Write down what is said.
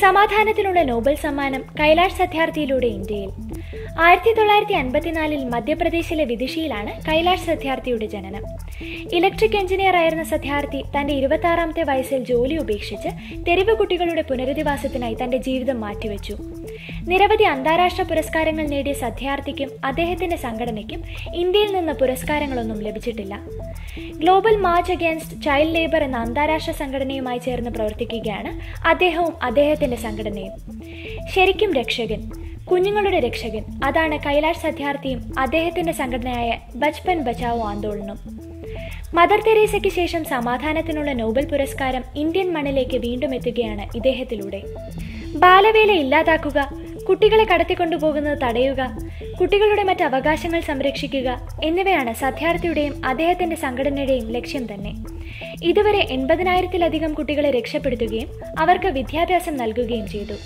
സമാധാനത്തിനുള്ള Nobel സമ്മാനം കൈലാഷ് സത്യാർത്ഥിയിലൂടെ ഇന്ത്യയിൽ. ആയിരത്തി തൊള്ളായിരത്തി അൻപത്തിനാലിൽ മധ്യപ്രദേശിലെ വിദിഷയിലാണ് കൈലാഷ് സത്യാർത്ഥിയുടെ ജനനം. ഇലക്ട്രിക് എഞ്ചിനീയർ ആയിരുന്ന സത്യാർത്ഥി തന്റെ ഇരുപത്തി വയസ്സിൽ ജോലി ഉപേക്ഷിച്ച് തെരുവ് കുട്ടികളുടെ പുനരധിവാസത്തിനായി തന്റെ ജീവിതം മാറ്റിവെച്ചു. നിരവധി അന്താരാഷ്ട്ര പുരസ്കാരങ്ങൾ നേടിയ സത്യാർത്ഥിക്കും അദ്ദേഹത്തിന്റെ സംഘടനയ്ക്കും ഇന്ത്യയിൽ നിന്ന് പുരസ്കാരങ്ങളൊന്നും ലഭിച്ചിട്ടില്ല. Global march against child labour എന്ന അന്താരാഷ്ട്ര സംഘടനയുമായി ചേർന്ന് പ്രവർത്തിക്കുകയാണ് അദ്ദേഹവും അദ്ദേഹത്തിന്റെ സംഘടനയും. ശരിക്കും രക്ഷകൻ കുഞ്ഞുങ്ങളുടെ രക്ഷകൻ അതാണ് കൈലാഷ് സത്യാർത്ഥിയും അദ്ദേഹത്തിന്റെ സംഘടനയായ ബച്പൻ ബച്ചാവോ ആന്തോളനും. മദർ തെരേസയ്ക്ക് ശേഷം സമാധാനത്തിനുള്ള നോബൽ പുരസ്കാരം ഇന്ത്യൻ മണ്ണിലേക്ക് വീണ്ടും എത്തുകയാണ് ഇദ്ദേഹത്തിലൂടെ. ബാലവേല ഇല്ലാതാക്കുക കുട്ടികളെ കടത്തിക്കൊണ്ടുപോകുന്നത് തടയുക കുട്ടികളുടെ മറ്റ് അവകാശങ്ങൾ സംരക്ഷിക്കുക എന്നിവയാണ് സത്യാർത്ഥിയുടെയും അദ്ദേഹത്തിന്റെ സംഘടനയുടെയും ലക്ഷ്യം തന്നെ. ഇതുവരെ എൺപതിനായിരത്തിലധികം കുട്ടികളെ രക്ഷപ്പെടുത്തുകയും അവർക്ക് വിദ്യാഭ്യാസം നൽകുകയും ചെയ്തു.